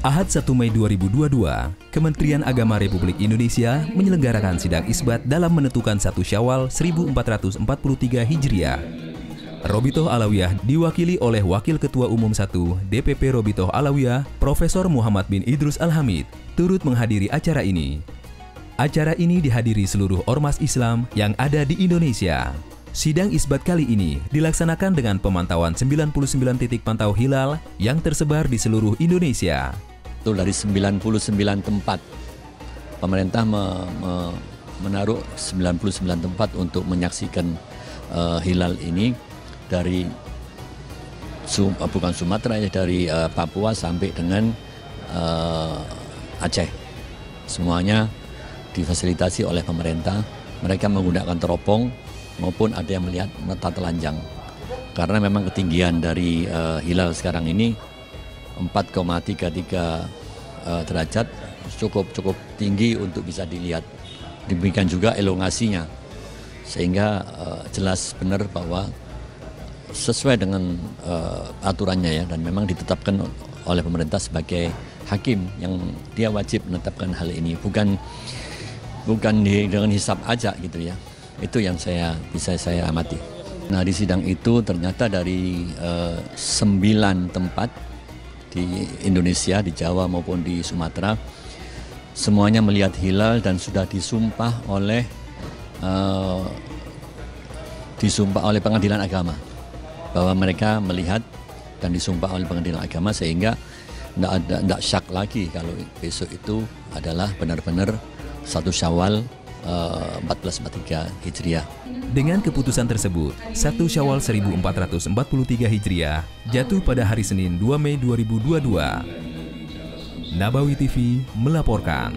Ahad 1 Mei 2022, Kementerian Agama Republik Indonesia menyelenggarakan sidang isbat dalam menentukan satu Syawal 1443 Hijriah. Robitoh Alawiyah diwakili oleh Wakil Ketua Umum 1 DPP Robitoh Alawiyah, Profesor Muhammad bin Idrus Alhamid, turut menghadiri acara ini. Acara ini dihadiri seluruh ormas Islam yang ada di Indonesia. Sidang isbat kali ini dilaksanakan dengan pemantauan 99 titik pantau hilal yang tersebar di seluruh Indonesia. Itu dari 99 tempat. Pemerintah me, me, menaruh 99 tempat untuk menyaksikan uh, hilal ini dari Sum, uh, bukan Sumatera ya dari uh, Papua sampai dengan uh, Aceh. Semuanya difasilitasi oleh pemerintah. Mereka menggunakan teropong maupun ada yang melihat mata telanjang. Karena memang ketinggian dari uh, hilal sekarang ini 4,33 uh, derajat cukup cukup tinggi untuk bisa dilihat. Demikian juga elongasinya sehingga uh, jelas benar bahwa sesuai dengan uh, aturannya ya dan memang ditetapkan oleh pemerintah sebagai hakim yang dia wajib menetapkan hal ini bukan bukan di, dengan hisap aja gitu ya itu yang saya bisa saya amati. Nah di sidang itu ternyata dari uh, sembilan tempat di Indonesia, di Jawa maupun di Sumatera, semuanya melihat hilal dan sudah disumpah oleh uh, disumpah oleh pengadilan agama. Bahwa mereka melihat dan disumpah oleh pengadilan agama sehingga tidak tidak syak lagi kalau besok itu adalah benar-benar satu Syawal 1443 Hijriah. Dengan keputusan tersebut, 1 Syawal 1443 Hijriah jatuh pada hari Senin 2 Mei 2022. Nabawi TV melaporkan.